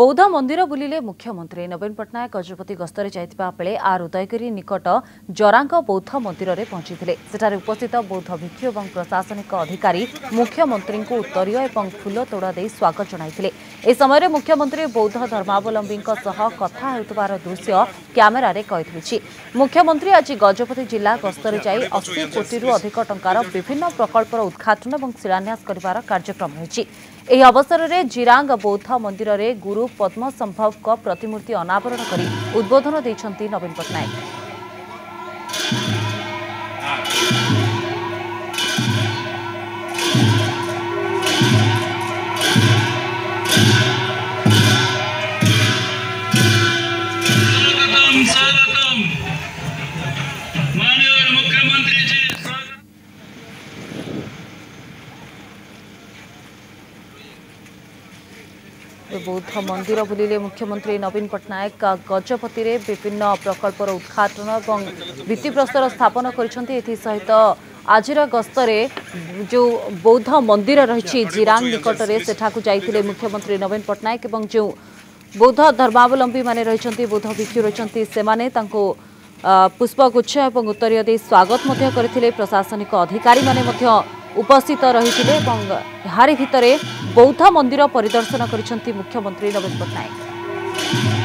बौद्ध मन्दिर बुलिले मुख्यमंत्री नवीन पट्टनाक गजपति गस्तले जे आर उदयगिरी निकट जराङ्ग बौद्ध मन्दिरले पहुँदै उपस्थित बौद्ध भिक्षु ए प्रशासनिक अधिकारी अधिकी मुख्यमन्त्रीको उत्तरीय फूल तोडा स्वागत समय मुख्यमंत्री बौद्ध धर्मवलम्बी कथावार दृश्य କ୍ୟାମେରାରେ କହିଛି ମୁଖ୍ୟମନ୍ତ୍ରୀ ଆଜି ଗଜପତି ଜିଲ୍ଲା ଗସ୍ତରେ ଯାଇ ଅଶୀ କୋଟିରୁ ଅଧିକ ଟଙ୍କାର ବିଭିନ୍ନ ପ୍ରକଳ୍ପର ଉଦ୍ଘାଟନ ଏବଂ ଶିଳାନ୍ୟାସ କରିବାର କାର୍ଯ୍ୟକ୍ରମ ରହିଛି ଏହି ଅବସରରେ ଜିରାଙ୍ଗ ବୌଦ୍ଧ ମନ୍ଦିରରେ ଗୁରୁ ପଦ୍ମସମ୍ଭବଙ୍କ ପ୍ରତିମୂର୍ତ୍ତି ଅନାବରଣ କରି ଉଦ୍ବୋଧନ ଦେଇଛନ୍ତି ନବୀନ ପଟ୍ଟନାୟକ বৌদ্ধ মন্দির বুলিলে মুখ্যমন্ত্রী নবীন পট্টনাক গজপতিরে বিভিন্ন প্রকল্পর উদ্ঘাটন এবং ভিত্তিপ্রস্তর স্থাপন করেছেন এসহিত আজির গস্তরে যে বৌদ্ধ মন্দির রয়েছে জিরাং নিকটরে সেঠাকু যাইলে মুখ্যমন্ত্রী নবীন পট্টনাক এবং যে বৌদ্ধ ধর্মাবলম্বী মানে রয়েছেন বৌদ্ধ ভিক্ষু রয়েছেন সেমানে তাঙ্কু পুষ্পগুচ্ছ এবং উত্তরীয় দিয়ে স্বাগত মধ্য করে প্রশাসনিক অধিকারী মানে মধ্য ଉପସ୍ଥିତ ରହିଥିଲେ ଏବଂ ଏହାରି ଭିତରେ ବୌଦ୍ଧ ମନ୍ଦିର ପରିଦର୍ଶନ କରିଛନ୍ତି ମୁଖ୍ୟମନ୍ତ୍ରୀ ନବୀନ ପଟ୍ଟନାୟକ